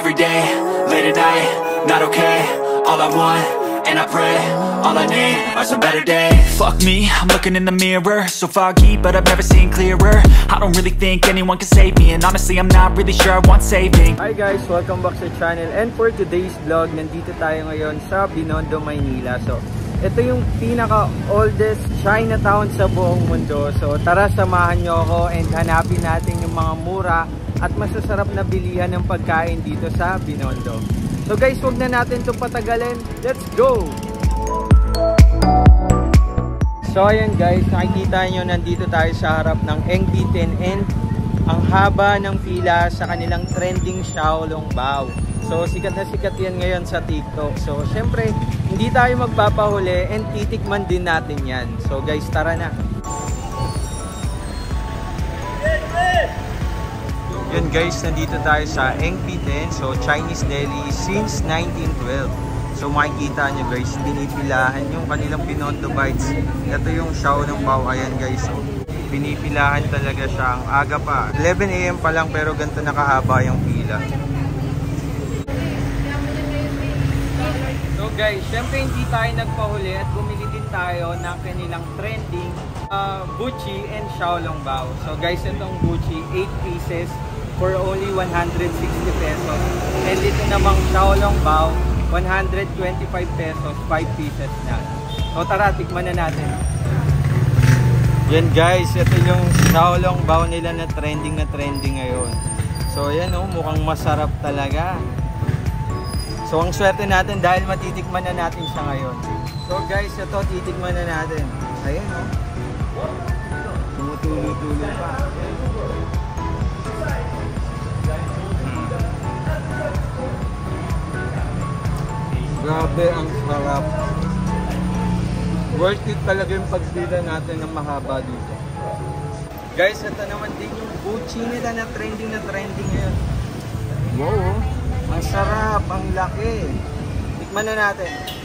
Every day, late at night, not okay All I want, and I pray All I need are some better days Fuck me, I'm looking in the mirror So foggy, but I've never seen clearer I don't really think anyone can save me And honestly, I'm not really sure I want saving Hi guys! Welcome back sa channel and for today's vlog, nandito tayo ngayon sa Binondo, Maynila. So, ito yung pinaka-oldest Chinatown sa buong mundo. So, tara samahan nyo ako and hanapin natin yung mga mura at masasarap na bilihan ng pagkain dito sa Binondo. So guys, huwag na natin itong patagalin. Let's go! So ayan guys, nakikita nyo nandito tayo sa harap ng Engbitin and ang haba ng pila sa kanilang trending Xiaolong Bao. So sikat na sikat yan ngayon sa TikTok. So syempre, hindi tayo magpapahuli and titikman din natin yan. So guys, tara na. Yun guys, nandito tayo sa Engpiten. So Chinese deli since 1912. So makikita nyo guys, pinipilahan yung kanilang Pinondo Bites. Ito yung Xiaolong Bao. Ayan guys, pinipilahan talaga siya. Ang aga pa. 11am pa lang pero ganito nakahaba yung pila. So guys, syempre hindi tayo nagpahuli at bumili din tayo ng kanilang trending uh, Buchi and Xiaolong Bao. So guys, itong Buchi, 8 pieces for only 160 pesos. And dito namang Xiaolong Bao, 125 pesos, 5 pieces na. So tara, tikman na natin. Yan guys, ito yung Xiaolong Bao nila na trending na trending ngayon. So yan oh, mukhang masarap talaga. So ang swerte natin dahil matitikman na natin siya ngayon. So guys, ito titikman na natin. Ayan oh. Tumutulo-tulo pa. Grabe ang sarap. Worth it talaga yung pagpila natin ng mahaba dito. Guys, ito naman din yung Gucci nila na trending na trending ngayon. Wow, ang sarap, ang laki. Tikman na natin. Mm.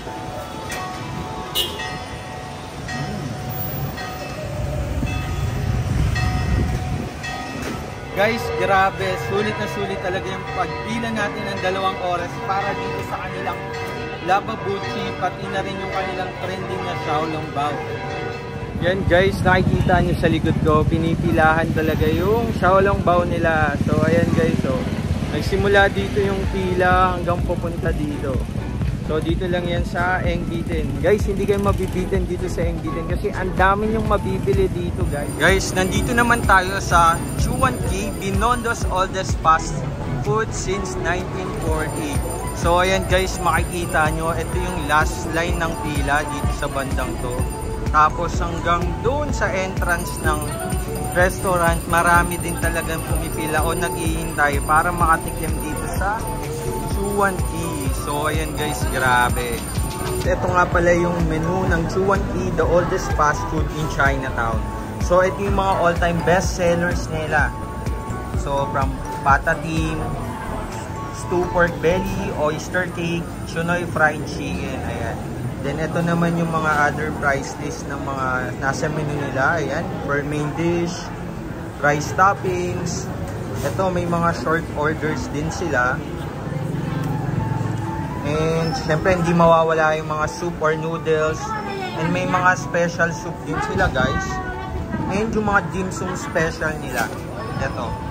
Guys, grabe, sulit na sulit talaga yung pagpila natin ng dalawang oras para dito sa kanilang Lava Bucci, pati na rin yung kanilang trending na Xiaolong Bao. Yan guys, nakikita nyo sa likod ko, pinipilahan talaga yung Xiaolong Bao nila. So ayan guys, so, nagsimula dito yung pila hanggang pupunta dito. So dito lang yan sa Engbitin. Guys, hindi kayo mabibitin dito sa Engbitin kasi ang dami yung mabibili dito guys. Guys, nandito naman tayo sa Chuan Ki, Binondo's oldest fast food since 1948. So ayan guys, makikita nyo, ito yung last line ng pila dito sa bandang to. Tapos hanggang doon sa entrance ng restaurant, marami din talagang pumipila o naghihintay para makatikim dito sa Chuan Ki. So ayan guys, grabe. Ito nga pala yung menu ng Chuan Ki, the oldest fast food in Chinatown. So ito yung mga all-time best sellers nila. So from patatim, stew pork belly, oyster cake, chunoy fried chicken. Ayan. Then ito naman yung mga other price list ng mga nasa menu nila. Ayan, per main dish, rice toppings. Ito may mga short orders din sila. And syempre hindi mawawala yung mga soup or noodles. And may mga special soup din sila guys. And yung mga dim sum special nila. Ito.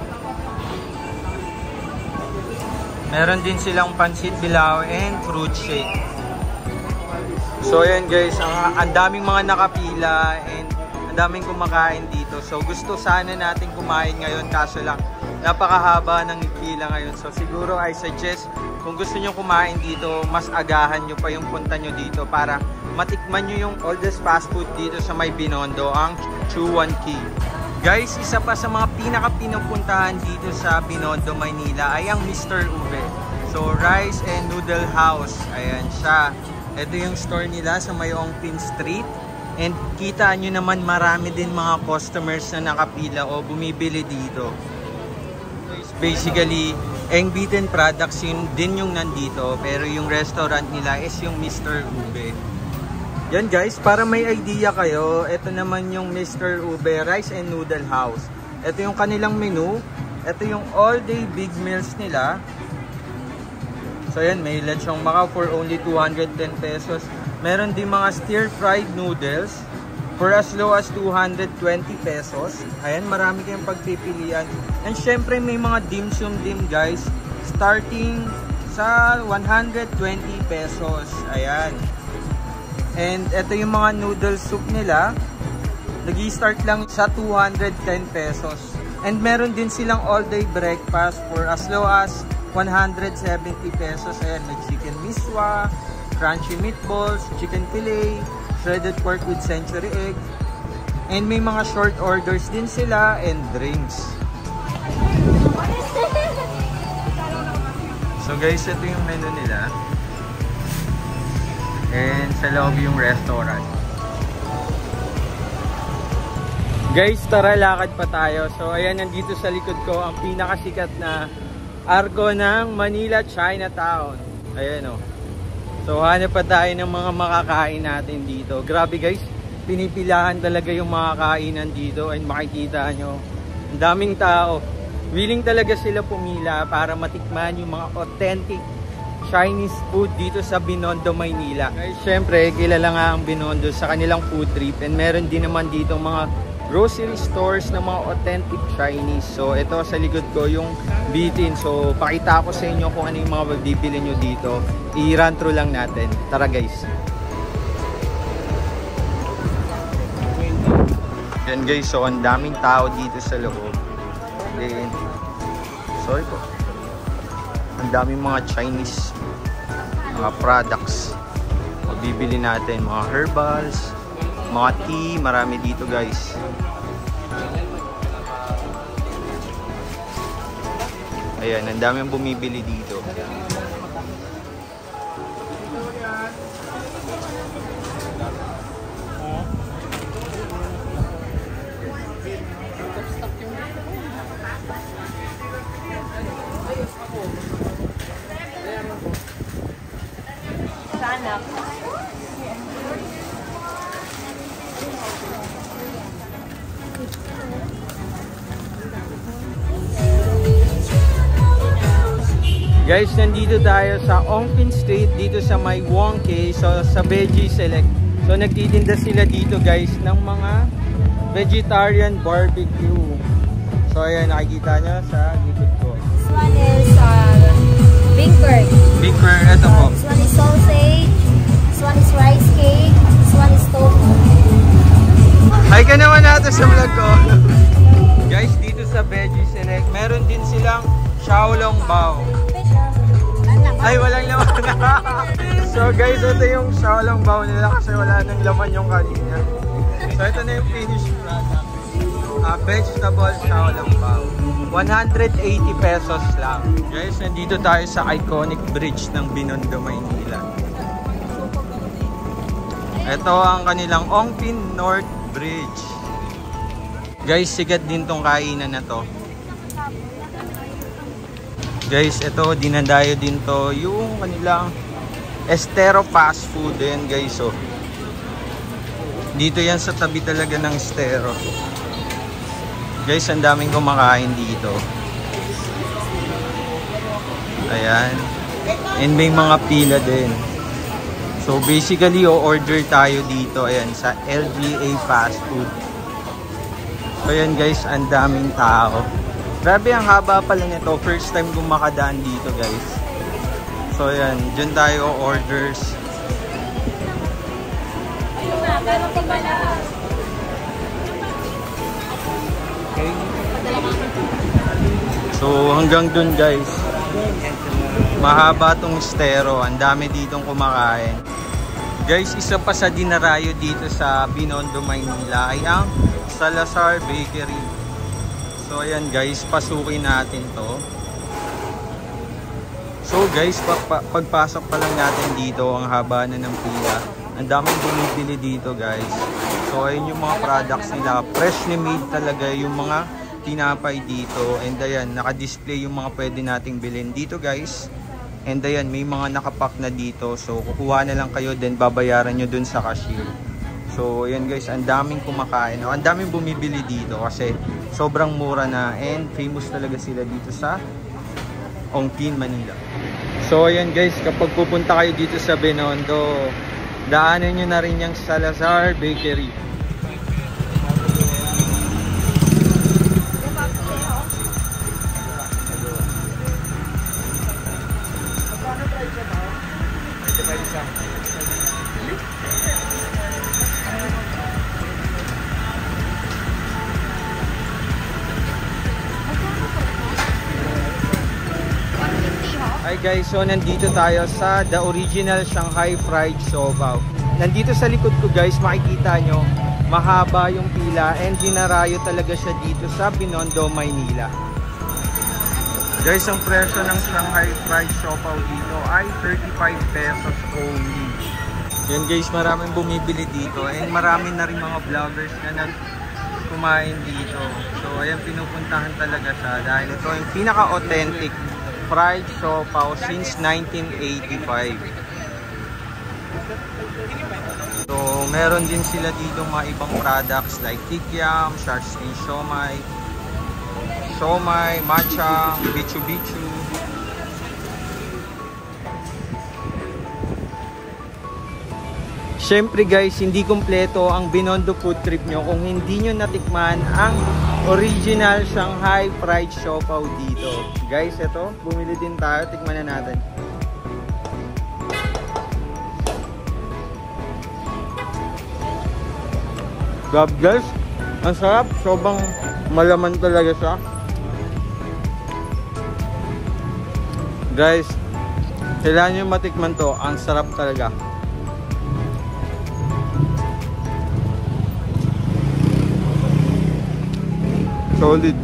Meron din silang pansit bilao and fruit shake. So ayan guys, ang, ang daming mga nakapila and ang daming kumakain dito. So gusto sana natin kumain ngayon kaso lang napakahaba ng pila ngayon. So siguro I suggest kung gusto nyo kumain dito, mas agahan nyo pa yung punta nyo dito para matikman nyo yung oldest fast food dito sa may Binondo, ang Chuan Key. Guys, isa pa sa mga pinaka-pinupuntahan dito sa Binondo, Maynila ay ang Mr. Ube. So, Rice and Noodle House. Ayan siya. Ito yung store nila sa Mayong Pin Street. And kita nyo naman marami din mga customers na nakapila o bumibili dito. Basically, Engbitin products yun din yung nandito. Pero yung restaurant nila is yung Mr. Ube. Yan guys, para may idea kayo, ito naman yung Mr. Ube Rice and Noodle House. Ito yung kanilang menu. Ito yung all day big meals nila. So ayan, may lechong Macau for only 210 pesos. Meron din mga stir-fried noodles for as low as 220 pesos. Ayan, marami kayong pagpipilian. And syempre may mga dim sum dim guys, starting sa 120 pesos. Ayan. And ito yung mga noodle soup nila. Nag-start lang sa 210 pesos. And meron din silang all-day breakfast for as low as 170 pesos. Ayan, may chicken miswa, crunchy meatballs, chicken fillet, shredded pork with century egg. And may mga short orders din sila and drinks. So guys, ito yung menu nila. And sa loob yung restaurant. Guys, tara lakad pa tayo. So ayan, nandito sa likod ko ang pinakasikat na arko ng Manila Chinatown. Ayan. Oh. So hanap pa tayo ng mga makakain natin dito. Grabe guys, pinipilahan talaga yung mga kainan dito and makikita nyo. Ang daming tao. Willing talaga sila pumila para matikman yung mga authentic Chinese food dito sa Binondo, Maynila. Guys, syempre, kilala nga ang Binondo sa kanilang food trip and meron din naman dito mga grocery stores ng mga authentic Chinese. So ito sa likod ko yung bitin. So pakita ko sa inyo kung ano yung mga bibili nyo dito. I-run through lang natin. Tara guys. Yan guys, so ang daming tao dito sa loob. Then, sorry po. Ang daming mga Chinese mga products. Magbibili natin mga herbals, mga tea, marami dito guys. Ayan, ang daming bumibili dito. Guys, nandito tayo sa Ongpin Street dito sa may Wonke so sa Veggie Select. So nagtitinda sila dito guys ng mga vegetarian barbecue. So ayan nakikita nyo sa likod ko. This one is uh, Big Bird. Big Bird, ito po. Sausage. This one is rice cake. This one is tofu. Hi ka naman sa vlog ko. guys, dito sa Veggie Select, meron din silang Xiaolong Bao. Ay, walang laman so guys, ito yung Xiaolong Bao nila kasi wala nang laman yung kanina. So ito na yung finished product. Uh, vegetable Bao. 180 pesos lang. Guys, nandito tayo sa iconic bridge ng Binondo, Maynila. Ito ang kanilang Ongpin North Bridge. Guys, sigat din tong kainan na to. Guys, ito, dinadayo din to yung kanilang Estero Fast Food din guys. Oh. Dito yan sa tabi talaga ng Estero. Guys, ang daming kumakain dito. Ayan. And may mga pila din. So basically, o-order tayo dito. Ayan, sa LGA Fast Food. So ayan guys, ang daming tao. Grabe ang haba pala nito. First time kong makadaan dito guys. So yan, dyan tayo orders. Okay. So hanggang dun guys. Mahaba tong estero. Ang dami ditong kumakain. Guys, isa pa sa dinarayo dito sa Binondo, Maynila ay ang Salazar Bakery. So ayan guys, pasukin natin to. So guys, pa pa pagpasok pa lang natin dito, ang haba na ng pila. Ang daming bumibili dito guys. So ayun yung mga products nila. Freshly made talaga yung mga tinapay dito. And ayan, naka-display yung mga pwede nating bilhin dito guys. And ayan, may mga nakapack na dito. So kukuha na lang kayo, then babayaran nyo dun sa cashier. So, ayan guys, ang daming kumakain. Ang daming bumibili dito kasi sobrang mura na and famous talaga sila dito sa Ongpin, Manila. So ayan guys, kapag pupunta kayo dito sa Benondo, daanan nyo na rin yung Salazar Bakery. Guys, so nandito tayo sa The Original Shanghai Fried Sobaw. Nandito sa likod ko guys, makikita nyo, mahaba yung pila and dinarayo talaga siya dito sa Binondo, Maynila. Guys, ang presyo ng Shanghai Fried Sobaw dito ay 35 pesos only. Yan guys, maraming bumibili dito and marami na rin mga vloggers na nag kumain dito. So ayan, pinupuntahan talaga siya dahil ito yung pinaka-authentic fried siopaw since 1985. So, meron din sila dito mga ibang products like kikiam, shark skin siomai, siomai, matcha, bichu bichu. Siyempre guys, hindi kompleto ang Binondo food trip nyo kung hindi nyo natikman ang original Shanghai fried siopaw dito. Guys, ito, bumili din tayo. Tikman na natin. Grab guys, ang sarap. Sobrang malaman talaga siya. Guys, kailangan nyo matikman to. Ang sarap talaga. Solid.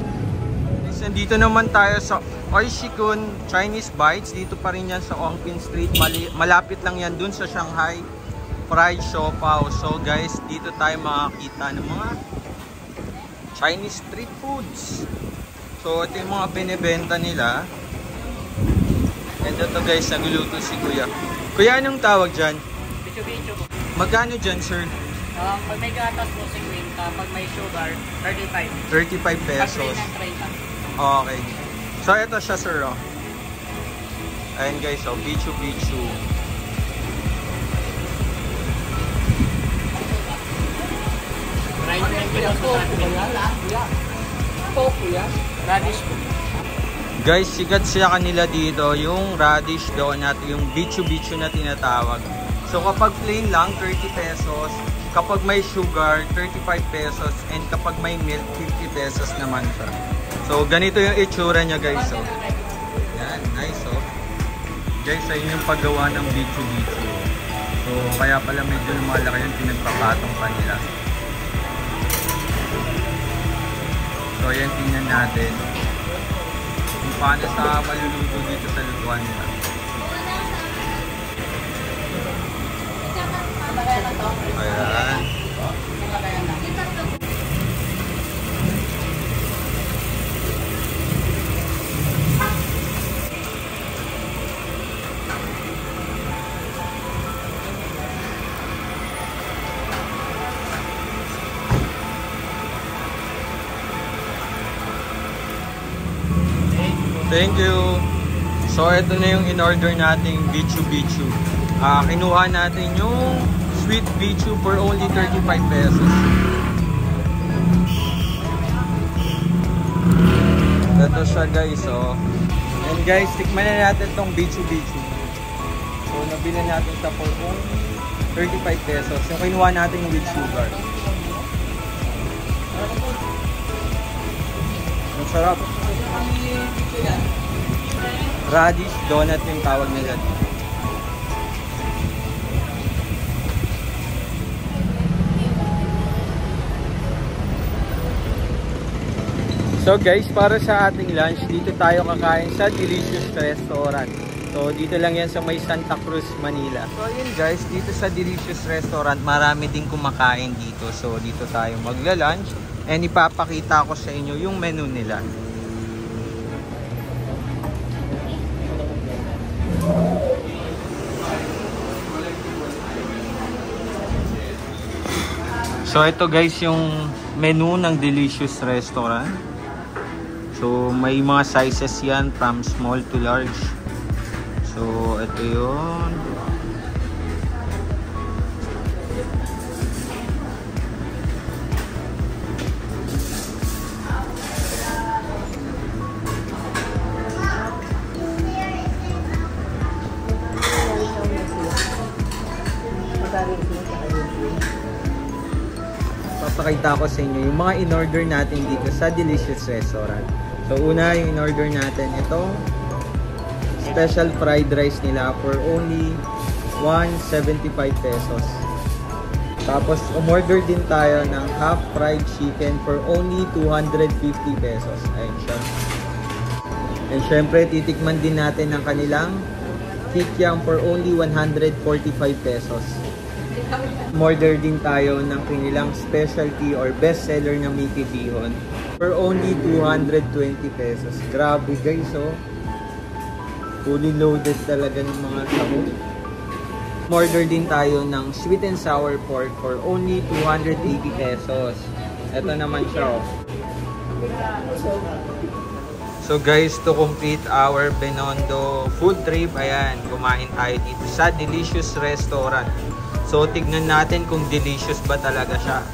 Guys, nandito naman tayo sa Oishikun Chinese Bites. Dito pa rin yan sa Ongpin Street. Mali malapit lang yan dun sa Shanghai Fried Siopaw. So guys, dito tayo makakita ng mga Chinese street foods. So ito yung mga binibenta nila. And ito guys, nagluluto si Kuya. Kuya, anong tawag dyan? Bicho-bicho. Magkano dyan, sir? Um, pag may gatas po, 50. Pag may sugar, 35. 35 Pag pesos. ng 30. Okay. So, ito siya, sir, oh. Ayan, guys, oh. Bichu Bichu. Radish po. Guys, sikat siya kanila dito, yung radish donut, yung Bichu Bichu na tinatawag. So, kapag plain lang, 30 pesos. Kapag may sugar, 35 pesos. And kapag may milk, 50 pesos naman siya. So, ganito yung itsura niya, guys, oh. Yan, nice, oh. Guys, ayun yung paggawa ng Bichu Bichu. So, kaya pala medyo lumalaki yung pinagpapatong pa nila. So, ayan, tingnan natin kung paano sa maluluto dito sa lutuan nila. Ayan. Thank you. So, ito na yung in-order nating Bichu Bichu. Ah, kinuha natin yung sweet Bichu for only 35 pesos. Ito siya guys, oh. And guys, tikman na natin tong Bichu Bichu. So, nabili natin siya for only 35 pesos. Yung kinuha natin with sugar. Ang sarap. Radish donut yung tawag nila. So guys, para sa ating lunch, dito tayo kakain sa Delicious Restaurant. So dito lang yan sa may Santa Cruz, Manila. So yun guys, dito sa Delicious Restaurant, marami din kumakain dito. So dito tayo magla-lunch and ipapakita ko sa inyo yung menu nila. So ito guys yung menu ng Delicious Restaurant. So may mga sizes yan from small to large. So, ito yun. Papakita ko sa inyo yung mga in-order natin dito sa Delicious Restaurant. So, una yung in-order natin itong special fried rice nila for only 175 pesos. Tapos, umorder din tayo ng half fried chicken for only 250 pesos. Ayun siya. And syempre, titikman din natin ang kanilang kikyang for only 145 pesos. Umorder din tayo ng kanilang specialty or bestseller na Mickey Bihon for only 220 pesos. Grabe guys, oh. Fully loaded talaga ng mga sahog. Order din tayo ng sweet and sour pork for only 280 pesos. Ito naman siya, oh. So guys, to complete our Benondo food trip, ayan, kumain tayo dito sa Delicious Restaurant. So tignan natin kung delicious ba talaga siya.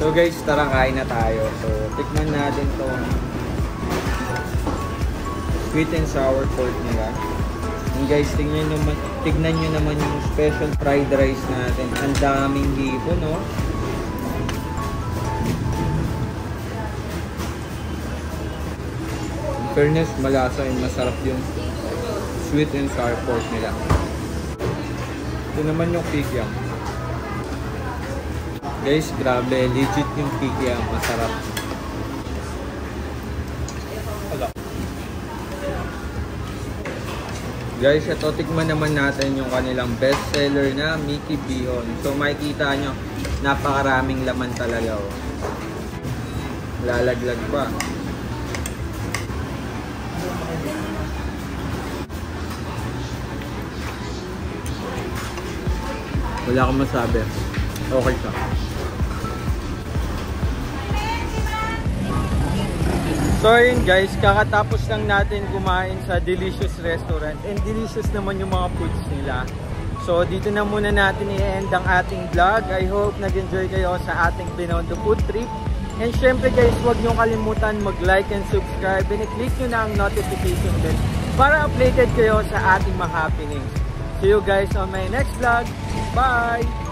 So guys, tara kain na tayo. So tikman natin to sweet and sour pork nila. And guys, tignan nyo, naman- tignan nyo naman yung special fried rice natin. Ang daming hipo, no? Fairness, malasa and masarap yung sweet and sour pork nila. Ito naman yung kikyam. Guys, grabe. Legit yung kikyam. Masarap. Guys, ito tikman naman natin yung kanilang best seller na Mickey Bihon. So makikita nyo, napakaraming laman talaga. Oh. Lalaglag pa. Wala akong masabi. Okay siya. So ayun guys, kakatapos lang natin kumain sa Delicious Restaurant and delicious naman yung mga foods nila. So dito na muna natin i-end ang ating vlog. I hope nag-enjoy kayo sa ating Binondo Food Trip. And syempre guys, huwag nyo kalimutan mag-like and subscribe and i-click nyo na ang notification bell para updated kayo sa ating mga happenings. See you guys on my next vlog. Bye!